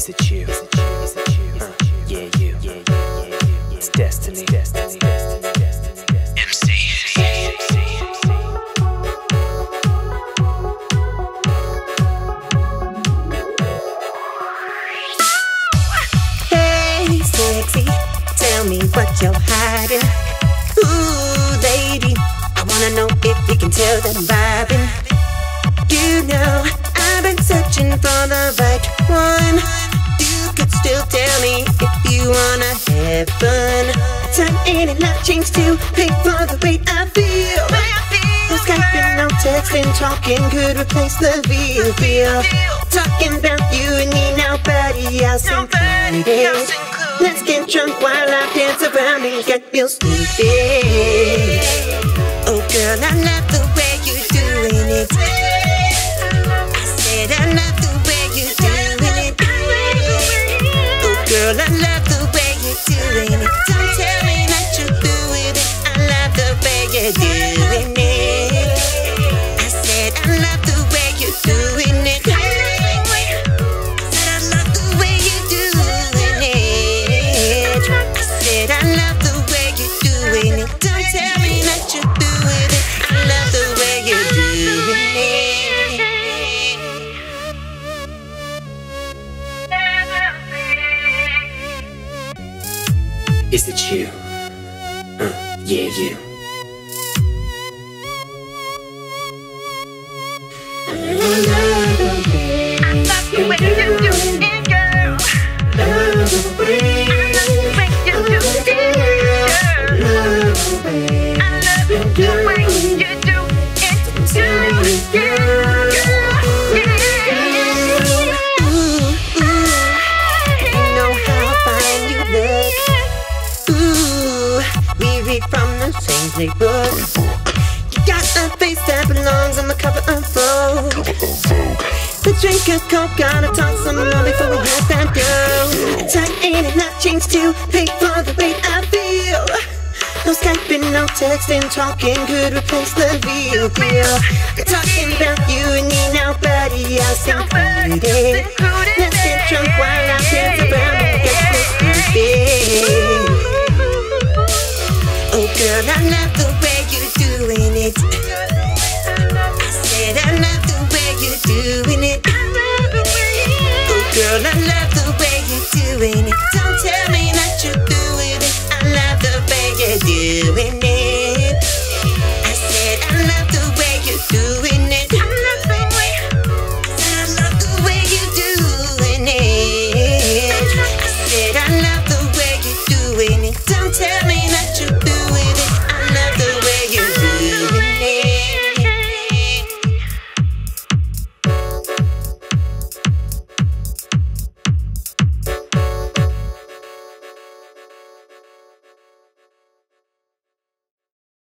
Is it you? Is it you? Is it you? Uh, yeah, you. Yeah, yeah, yeah, yeah. It's destiny. Destiny. Destiny. Destiny. Destiny. MC. Hey, sexy, tell me what you're hiding. Ooh, lady, I wanna know if you can tell that I'm vibing. You know, I've been searching for the right one. Time ain't enough change to pay for the way I feel. No Skyping, no texting, talking could replace the real feel. Talking about you and me, nobody else included. Let's get drunk while I dance around and get real stupid. Oh girl, I love the I said I love the way you're doing it. Don't tell me that you're through with it. I love the way you're doing it. Is it you? Uh, yeah, you. We read from the same playbook. You got a face that belongs on the cover of Vogue. Let's drink a Coke, gotta talk some more before we let that go. Time ain't enough change to pay for the way I feel. No Skyping, no texting, talking could replace the real deal. Talking about you and me, nobody else included. Let's get drunk while